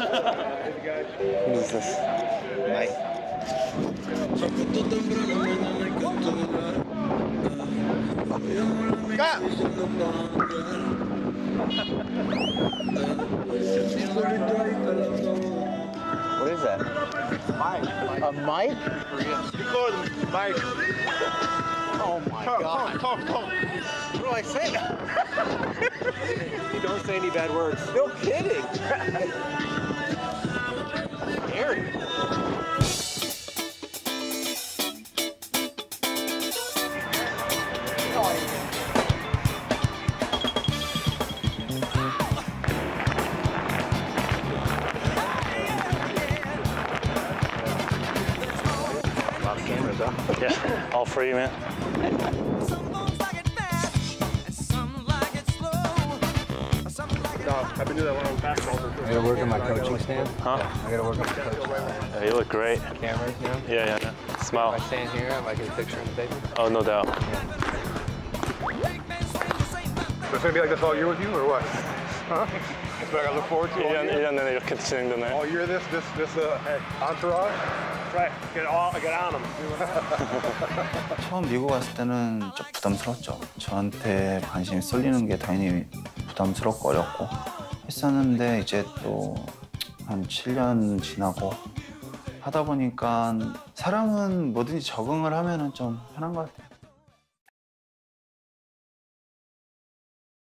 is this? Mike. What is that? Mike. A mic? Him Mike. Oh my Come, god. come, come, come. What do I say? You don't say any bad words. No kidding. it slow. Some like it No, I've been doing that when I was basketball. I gotta work on my coaching stand. Huh? I gotta work on my coaching Yeah, you look great. cameras, you know? Yeah, yeah, yeah. If Smile. I stand here, I might get a picture in the paper. Oh, no doubt. big man swing So it's gonna be like this all year with you, or what? Huh? What I look forward to all 1년, year. 1년 내내 이렇게 진행되나요? All year, this, this, this uh, entourage. Right. Get all, get on them. 처음 미국 왔을 때는 좀 부담스러웠죠. 저한테 관심이 쏠리는 게 당연히 부담스럽고 어렵고 했었는데 이제 또 한 7년 지나고 하다 보니까 사람은 뭐든지 적응을 하면 은 좀 편한 것 같아요.